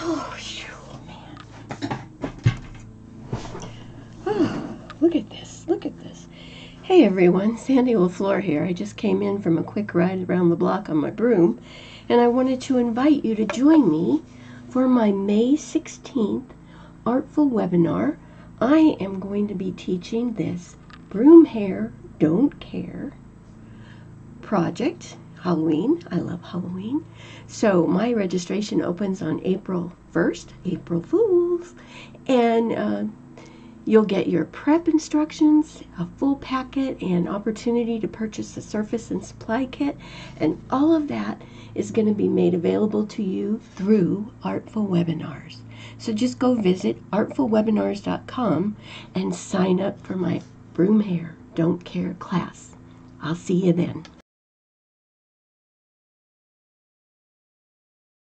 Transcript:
Oh, man. Oh, look at this. Look at this. Hey everyone, Sandy LeFlore here. I just came in from a quick ride around the block on my broom, and I wanted to invite you to join me for my May 16th Artful webinar. I am going to be teaching this Broom Hair Don't Care project. Halloween. I love Halloween. So my registration opens on April 1st, April Fools. And uh, You'll get your prep instructions, a full packet, and opportunity to purchase the surface and supply kit, and all of that is going to be made available to you through Artful Webinars. So just go visit artfulwebinars.com and sign up for my Broom Hair Don't Care class. I'll see you then.